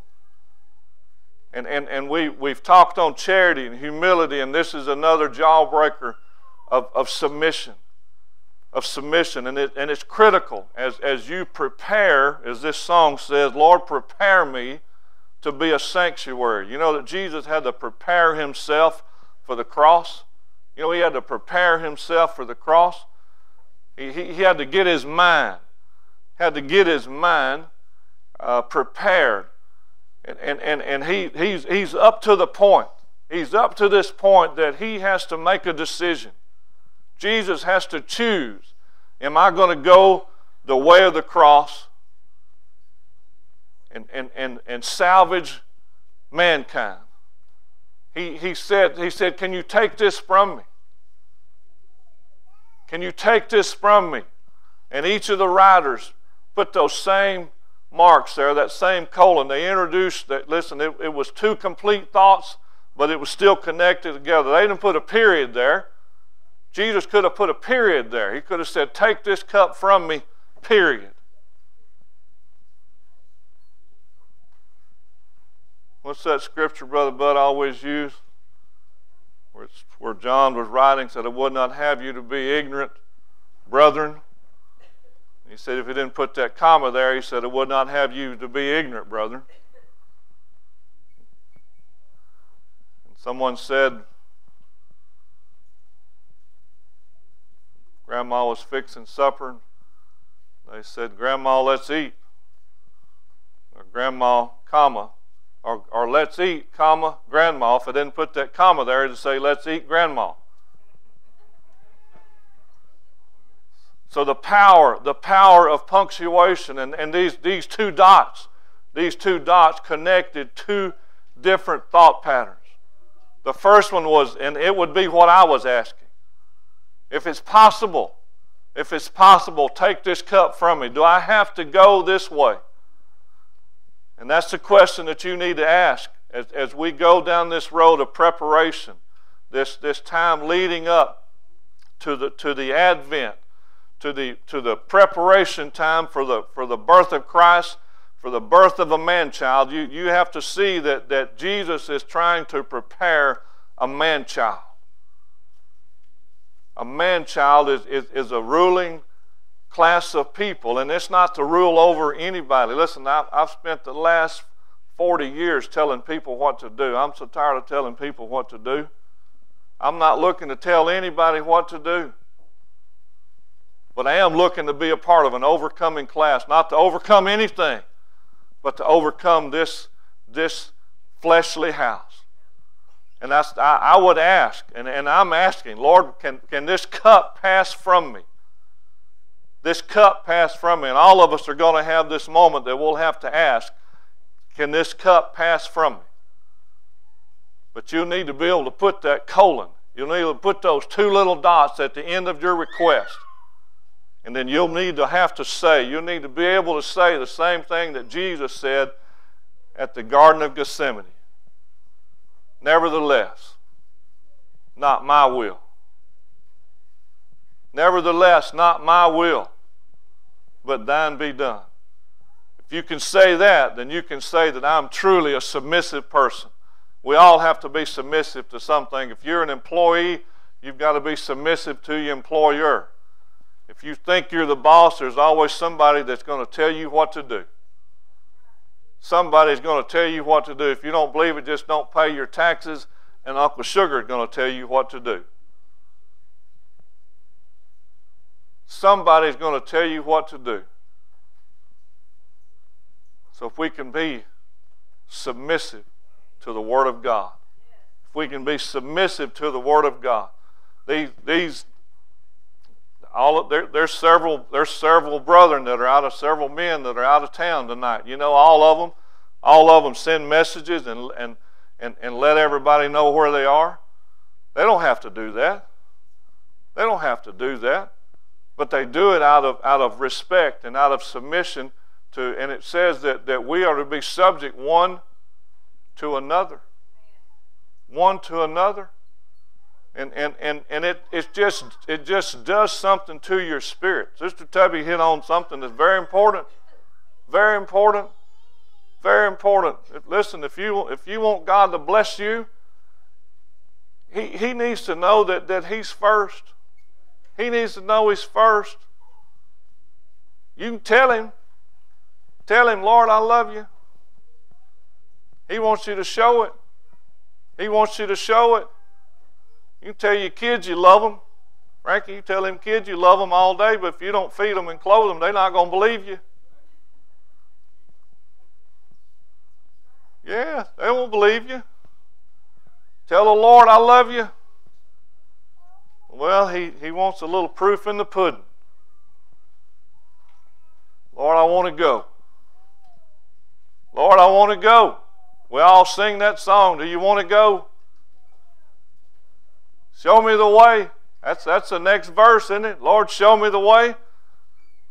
And, and, and we, we've talked on charity and humility, and this is another jawbreaker of, of submission. Of submission. And, it, and it's critical as, as you prepare, as this song says, Lord, prepare me to be a sanctuary. You know that Jesus had to prepare himself for the cross. You know, he had to prepare himself for the cross. He, he, he had to get his mind had to get his mind uh, prepared. And, and, and, and he, he's, he's up to the point. He's up to this point that he has to make a decision. Jesus has to choose Am I going to go the way of the cross and, and, and, and salvage mankind? He, he, said, he said, Can you take this from me? Can you take this from me? And each of the writers put those same marks there, that same colon. They introduced that, listen, it, it was two complete thoughts, but it was still connected together. They didn't put a period there. Jesus could have put a period there. He could have said, Take this cup from me, period. What's that scripture Brother Bud always used? Where, where John was writing, said, I would not have you to be ignorant, brethren, he said, if he didn't put that comma there, he said, it would not have you to be ignorant, brethren. And someone said, Grandma was fixing supper. They said, Grandma, let's eat. Or Grandma, comma. Or, or let's eat, comma, Grandma. If I didn't put that comma there, to say, let's eat, Grandma. So the power, the power of punctuation and, and these, these two dots, these two dots connected two different thought patterns. The first one was, and it would be what I was asking. If it's possible, if it's possible, take this cup from me. Do I have to go this way? And that's the question that you need to ask as, as we go down this road of preparation, this, this time leading up to the, to the advent to the, to the preparation time for the, for the birth of Christ, for the birth of a man child, you, you have to see that, that Jesus is trying to prepare a man child. A man child is, is, is a ruling class of people, and it's not to rule over anybody. Listen, I've, I've spent the last 40 years telling people what to do. I'm so tired of telling people what to do. I'm not looking to tell anybody what to do. But I am looking to be a part of an overcoming class, not to overcome anything, but to overcome this, this fleshly house. And I, I would ask, and, and I'm asking, Lord, can, can this cup pass from me? This cup pass from me. And all of us are going to have this moment that we'll have to ask, can this cup pass from me? But you need to be able to put that colon. You'll need to put those two little dots at the end of your request. And then you'll need to have to say, you'll need to be able to say the same thing that Jesus said at the Garden of Gethsemane. Nevertheless, not my will. Nevertheless, not my will, but thine be done. If you can say that, then you can say that I'm truly a submissive person. We all have to be submissive to something. If you're an employee, you've got to be submissive to your employer. If you think you're the boss, there's always somebody that's going to tell you what to do. Somebody's going to tell you what to do. If you don't believe it, just don't pay your taxes, and Uncle Sugar is going to tell you what to do. Somebody's going to tell you what to do. So if we can be submissive to the Word of God, if we can be submissive to the Word of God, these, these all of, there, there's several there's several brethren that are out of several men that are out of town tonight. You know, all of them, all of them send messages and and and, and let everybody know where they are. They don't have to do that. They don't have to do that, but they do it out of out of respect and out of submission to. And it says that that we are to be subject one to another, one to another. And, and, and, and it, it's just, it just does something to your spirit. Sister Tubby hit on something that's very important. Very important. Very important. Listen, if you, if you want God to bless you, he, he needs to know that, that He's first. He needs to know He's first. You can tell Him. Tell Him, Lord, I love you. He wants you to show it. He wants you to show it. You tell your kids you love them. Frankie, you tell them kids you love them all day, but if you don't feed them and clothe them, they're not going to believe you. Yeah, they won't believe you. Tell the Lord I love you. Well, he, he wants a little proof in the pudding. Lord, I want to go. Lord, I want to go. We all sing that song. Do you want to go? Show me the way. That's, that's the next verse, isn't it? Lord, show me the way.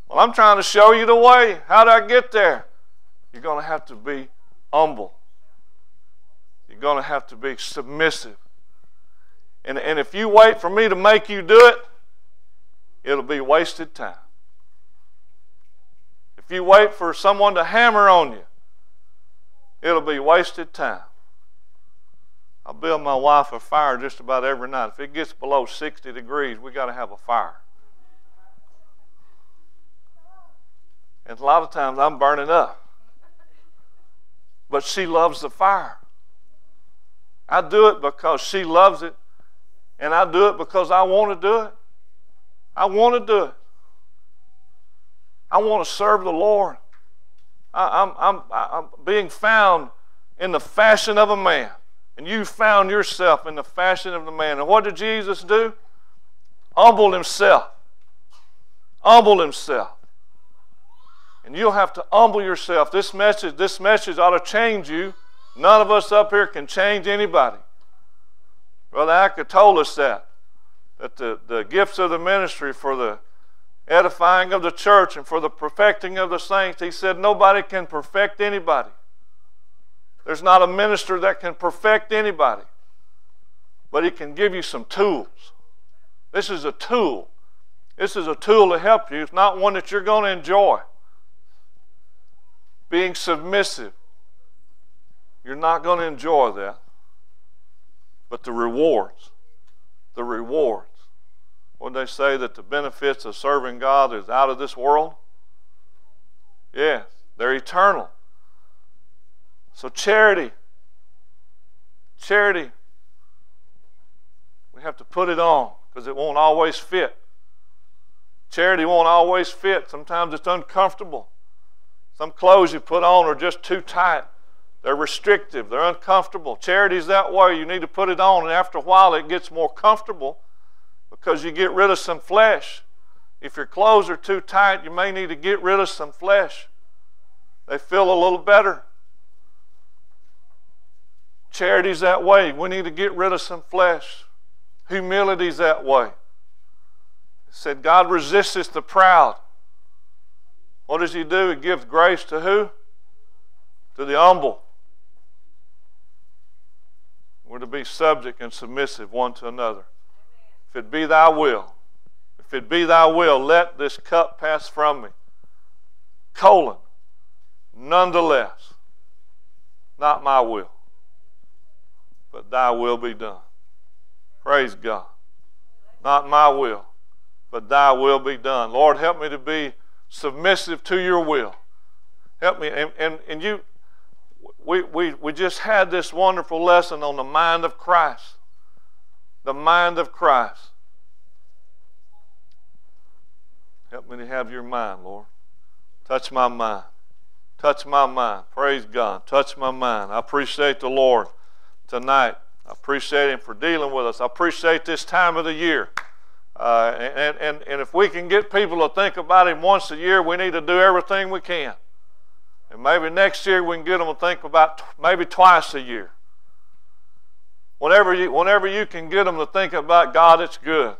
Well, I'm trying to show you the way. How do I get there? You're going to have to be humble. You're going to have to be submissive. And, and if you wait for me to make you do it, it'll be wasted time. If you wait for someone to hammer on you, it'll be wasted time. I build my wife a fire just about every night. If it gets below 60 degrees, we got to have a fire. And a lot of times I'm burning up. But she loves the fire. I do it because she loves it, and I do it because I want to do it. I want to do it. I want to serve the Lord. I, am I'm, I'm, I'm being found in the fashion of a man. And you found yourself in the fashion of the man. And what did Jesus do? Humble himself. Humble himself. And you'll have to humble yourself. This message, this message ought to change you. None of us up here can change anybody. Brother Acker told us that. That the, the gifts of the ministry for the edifying of the church and for the perfecting of the saints, he said nobody can perfect anybody. There's not a minister that can perfect anybody, but he can give you some tools. This is a tool. This is a tool to help you. It's not one that you're going to enjoy. Being submissive, you're not going to enjoy that. But the rewards, the rewards. When they say that the benefits of serving God is out of this world, yes, they're eternal. So, charity, charity, we have to put it on because it won't always fit. Charity won't always fit. Sometimes it's uncomfortable. Some clothes you put on are just too tight. They're restrictive. They're uncomfortable. Charity's that way. You need to put it on, and after a while, it gets more comfortable because you get rid of some flesh. If your clothes are too tight, you may need to get rid of some flesh. They feel a little better. Charity's that way. We need to get rid of some flesh. Humility's that way. It said God resisteth the proud. What does He do? He gives grace to who? To the humble. We're to be subject and submissive one to another. If it be thy will, if it be thy will, let this cup pass from me. Colon. Nonetheless, not my will but thy will be done. Praise God. Not my will, but thy will be done. Lord, help me to be submissive to your will. Help me. And, and, and you, we, we, we just had this wonderful lesson on the mind of Christ. The mind of Christ. Help me to have your mind, Lord. Touch my mind. Touch my mind. Praise God. Touch my mind. I appreciate the Lord tonight. I appreciate him for dealing with us. I appreciate this time of the year. Uh, and, and, and if we can get people to think about him once a year, we need to do everything we can. And maybe next year we can get them to think about maybe twice a year. Whenever you, whenever you can get them to think about God, it's good.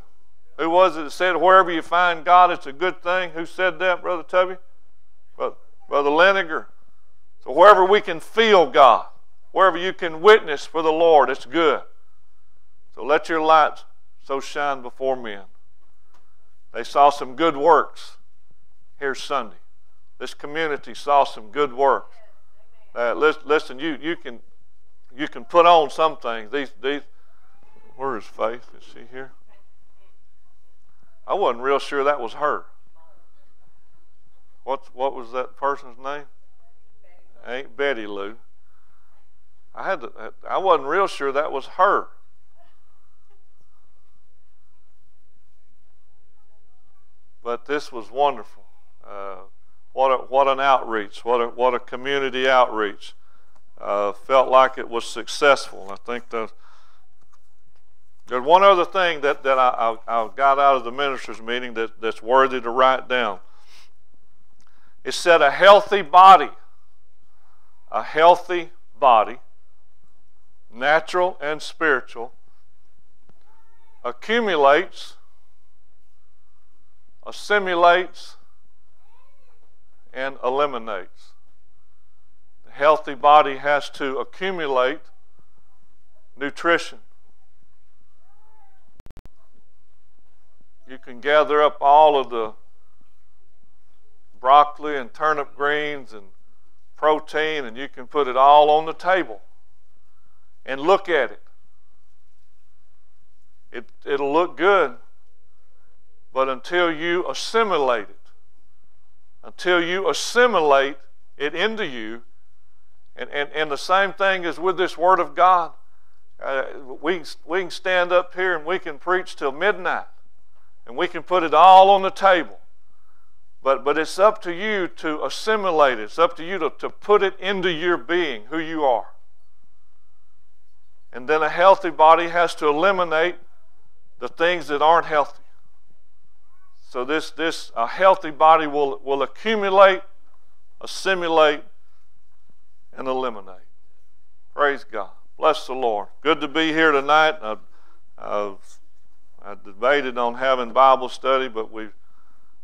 Who was it that said, wherever you find God, it's a good thing? Who said that, Brother Tubby? Brother, Brother Leniger. So wherever we can feel God, wherever you can witness for the Lord, it's good. So let your light so shine before men. They saw some good works here Sunday. This community saw some good works. Uh, listen, you, you can you can put on some things. These these where is Faith? Is she here? I wasn't real sure that was her. What what was that person's name? Ain't Betty Lou. I had to, I wasn't real sure that was her. But this was wonderful. Uh, what a, what an outreach! What a what a community outreach! Uh, felt like it was successful. I think the there's one other thing that, that I, I, I got out of the ministers' meeting that, that's worthy to write down. It said a healthy body, a healthy body, natural and spiritual, accumulates, assimilates, and eliminates. The healthy body has to accumulate nutrition. You can gather up all of the broccoli and turnip greens and protein, and you can put it all on the table and look at it. it it'll look good, but until you assimilate it, until you assimilate it into you, and, and, and the same thing is with this Word of God. Uh, we, we can stand up here and we can preach till midnight and we can put it all on the table. But, but it's up to you to assimilate it. It's up to you to, to put it into your being, who you are. And then a healthy body has to eliminate the things that aren't healthy. So this, this a healthy body will, will accumulate, assimilate, and eliminate. Praise God. Bless the Lord. Good to be here tonight. I've, I've I debated on having Bible study, but we've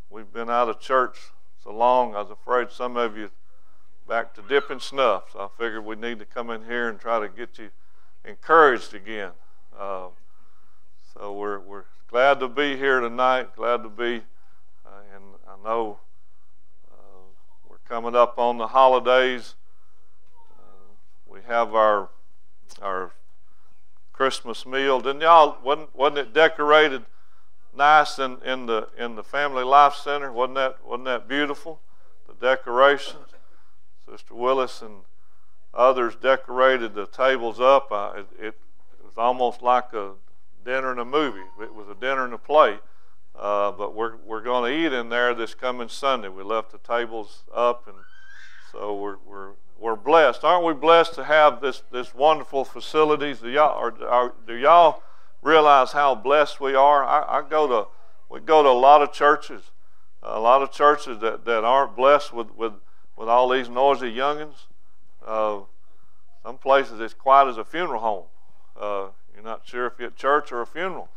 we've been out of church so long. I was afraid some of you back to dipping snuff. So I figured we need to come in here and try to get you encouraged again. Uh, so we're we're glad to be here tonight. Glad to be, uh, and I know uh, we're coming up on the holidays. Uh, we have our our Christmas meal. Didn't y'all wasn't wasn't it decorated nice in, in the in the Family Life Center? Wasn't that wasn't that beautiful? The decorations. Sister Willis and others decorated the tables up. Uh, it, it, was almost like a dinner and a movie. It was a dinner and a play. Uh, but we're we're going to eat in there this coming Sunday. We left the tables up, and so we're we're we're blessed. Aren't we blessed to have this, this wonderful facilities? Do y'all, or, or, do y'all realize how blessed we are? I, I, go to, we go to a lot of churches, a lot of churches that, that aren't blessed with, with, with all these noisy youngins. Uh, some places it's quiet as a funeral home. Uh, you're not sure if you're at church or a funeral.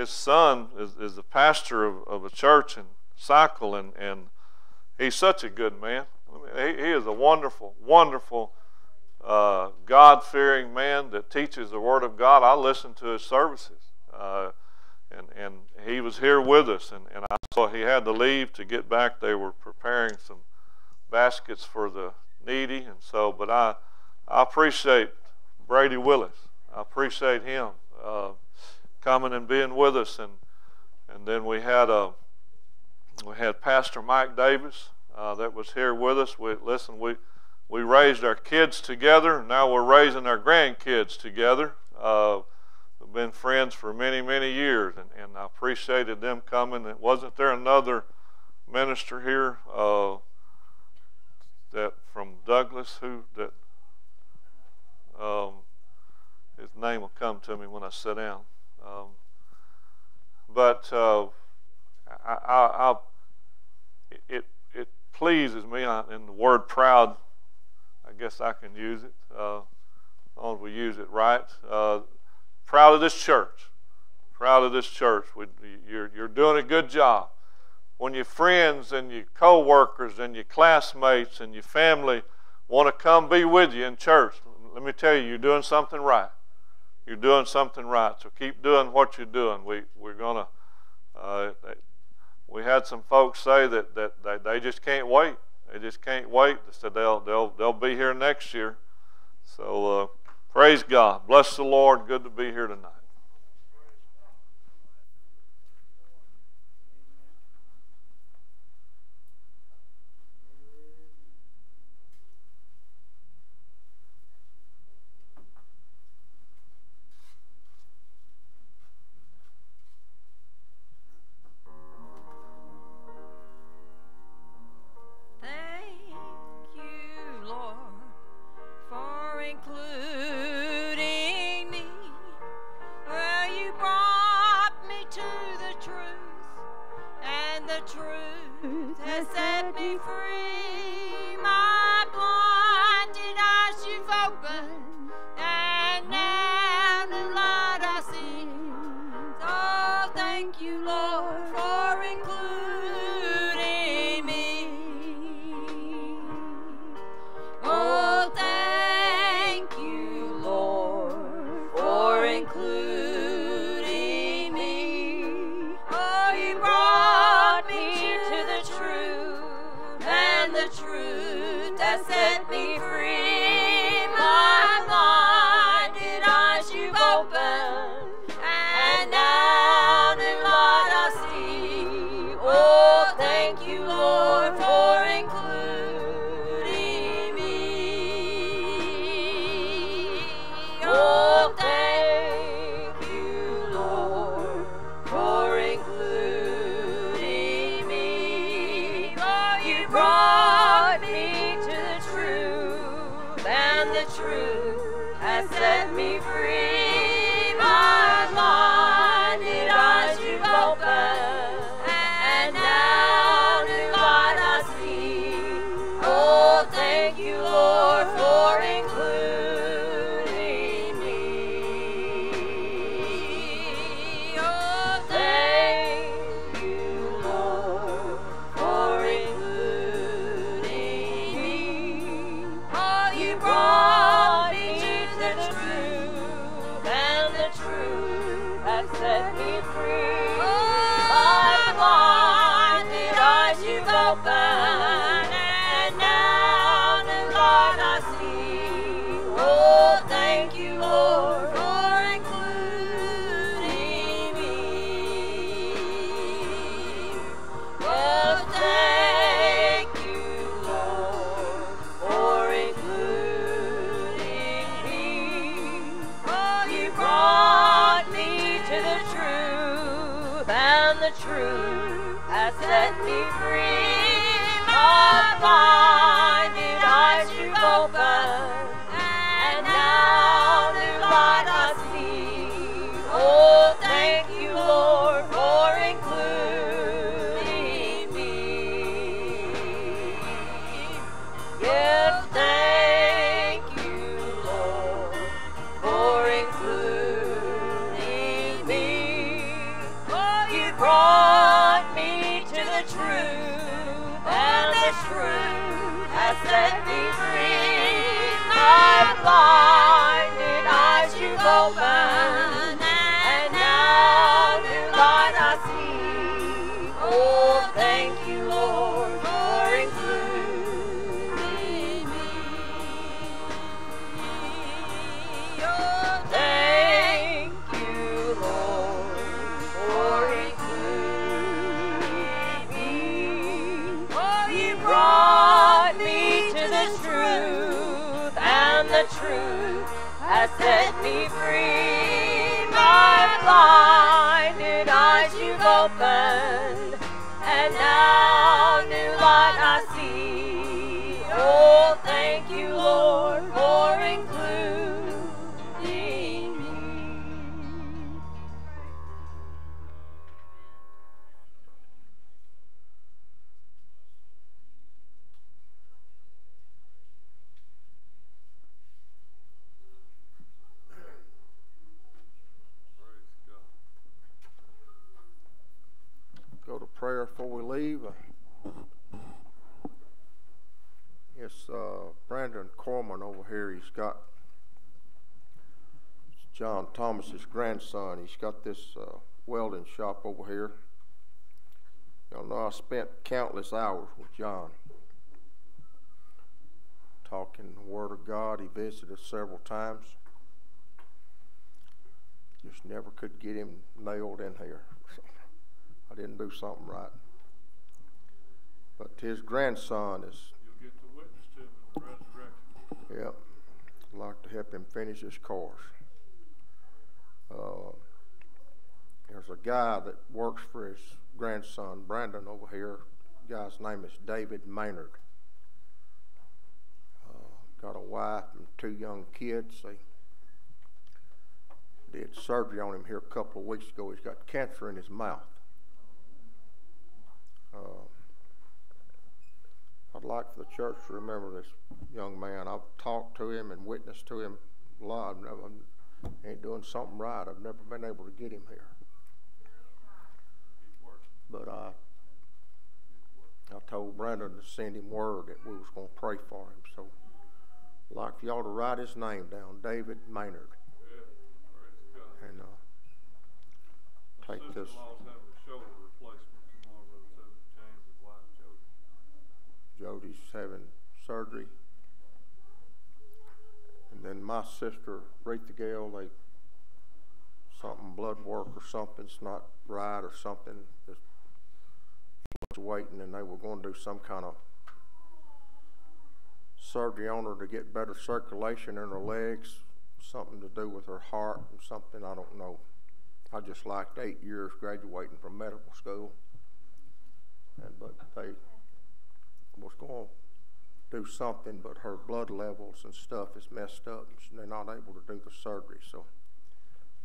his son is, is the pastor of, of a church in Cycle, and, and he's such a good man. I mean, he, he is a wonderful, wonderful, uh, God fearing man that teaches the Word of God. I listened to his services. Uh, and, and he was here with us, and, and I saw he had to leave to get back. They were preparing some baskets for the needy, and so, but I, I appreciate Brady Willis. I appreciate him. Uh, coming and being with us. And, and then we had, a, we had Pastor Mike Davis uh, that was here with us. We, listen, we, we raised our kids together. Now we're raising our grandkids together. Uh, we've been friends for many, many years, and, and I appreciated them coming. Wasn't there another minister here uh, that from Douglas who that um, his name will come to me when I sit down. Um, but uh, I, I, I, it, it pleases me, and the word proud, guess I can use it, uh, as long as we use it right. Uh, proud of this church. proud of this church. We, you're, you're doing a good job. When your friends and your co-workers and your classmates and your family want to come be with you in church, let me tell you, you're doing something right. You're doing something right. So keep doing what you're doing. We, we're going to, uh, we had some folks say that, that they just can't wait. They just can't wait. They said they'll, they'll, they'll be here next year. So uh, praise God. Bless the Lord. Good to be here tonight. find it as you go back. set me free. My blinded eyes you've opened, and now new light I before we leave. It's uh, Brandon Corman over here. He's got John Thomas's grandson. He's got this uh, welding shop over here. Y'all know I spent countless hours with John talking the Word of God. He visited us several times. Just never could get him nailed in here. I didn't do something right. But his grandson is. You'll get to witness to him in the resurrection. Yep. I'd like to help him finish his course. Uh, there's a guy that works for his grandson, Brandon, over here. The guy's name is David Maynard. Uh, got a wife and two young kids. They did surgery on him here a couple of weeks ago. He's got cancer in his mouth. Uh, I'd like for the church to remember this young man. I've talked to him and witnessed to him a lot. I've never, ain't doing something right. I've never been able to get him here. But I, I told Brandon to send him word that we was going to pray for him. So I'd like for y'all to write his name down, David Maynard. And uh, take this. Sister-in-law's having a shoulder replacement tomorrow, Brother James' wife, Jody. Jody's having surgery. And then my sister, Rita Gale, they something blood work or something's not right or something just fluctuating and they were going to do some kind of surgery on her to get better circulation in her legs, something to do with her heart and something I don't know. I just liked eight years graduating from medical school. And but they was going to do something, but her blood levels and stuff is messed up. So they're not able to do the surgery. So,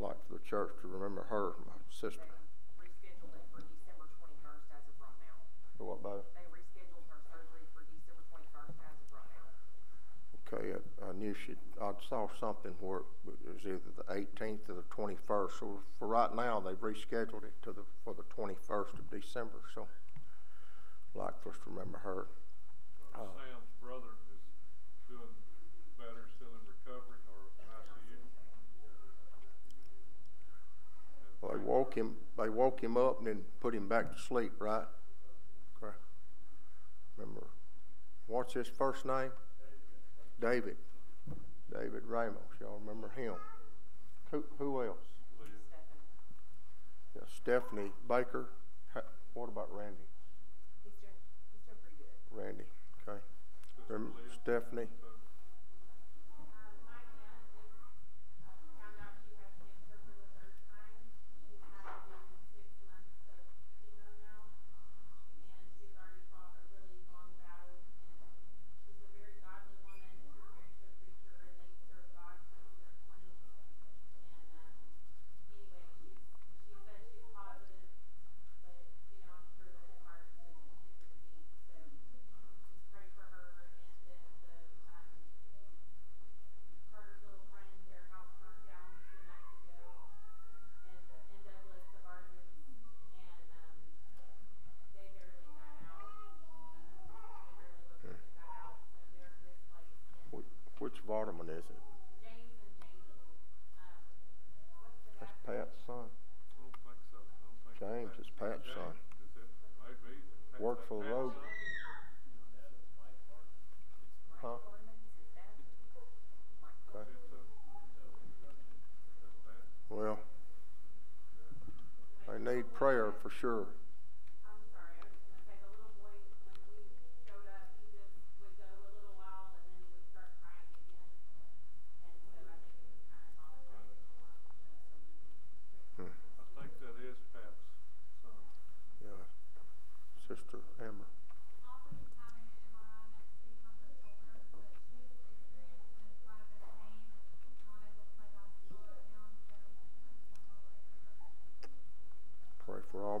I'd like for the church to remember her, my sister. rescheduled it for December twenty-first as of right now. What about? They rescheduled her surgery for December twenty-first as of right now. Okay, I, I knew she. I saw something where it was either the 18th or the 21st. So for right now, they've rescheduled it to the for the 21st of December. So, I'd like for us to remember her. Uh, Sam's brother is doing better, still in recovery or ICU. Well, they woke him. They woke him up and then put him back to sleep. Right? Okay. Remember, what's his first name? David. David Ramos. Y'all remember him? Who? Who else? Yeah, Stephanie Baker. What about Randy? He's doing, he's doing pretty good. Randy. Okay. Stephanie. So, found out she has cancer for the third time. She's had to do six months of chemo now, and she's already fought a really long battle. And she's a very godly woman, and she's married to a preacher, and they serve God since they're twenty. And um, anyway, she's she says she's positive, but you know I'm sure that it's hard to continue to be. So just pray for her, and then the um. Carter's little friend, their house burnt down two nights ago, and, and Douglas of Artemis, and, um, they barely got out. Um, they barely looked got out, so they're displaced, and Which, which Vardaman is it? James and Jamie, um, That's? Pat's son. I don't think so. I don't think. James is Pat's son. James, is it? Worked for the road. Huh? Okay. Is it, that's Pat. Well, they need prayer for sure.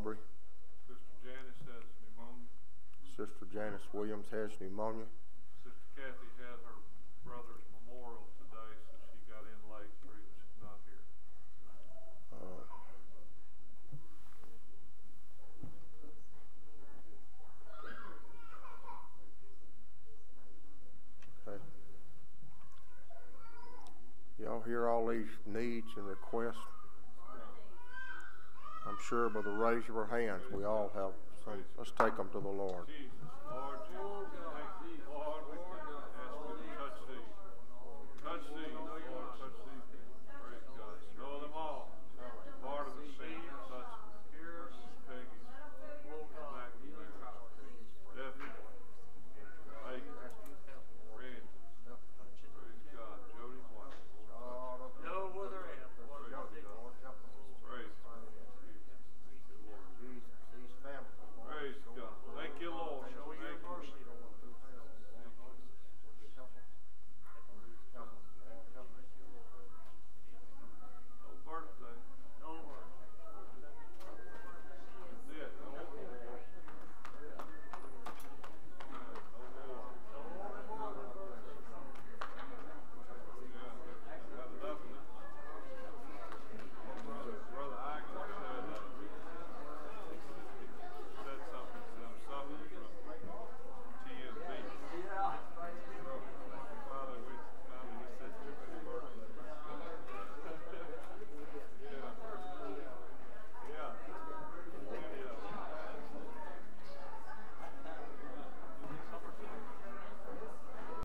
Aubrey. Sister Janice has pneumonia. Sister Janice Williams has pneumonia. Sister Kathy had her brother's memorial today, so she got in late. The reason she's not here. Uh, okay. Y'all hear all these needs and requests? Sure by the raise of our hands, we all have some. Let's take them to the Lord. Jesus, Lord Jesus,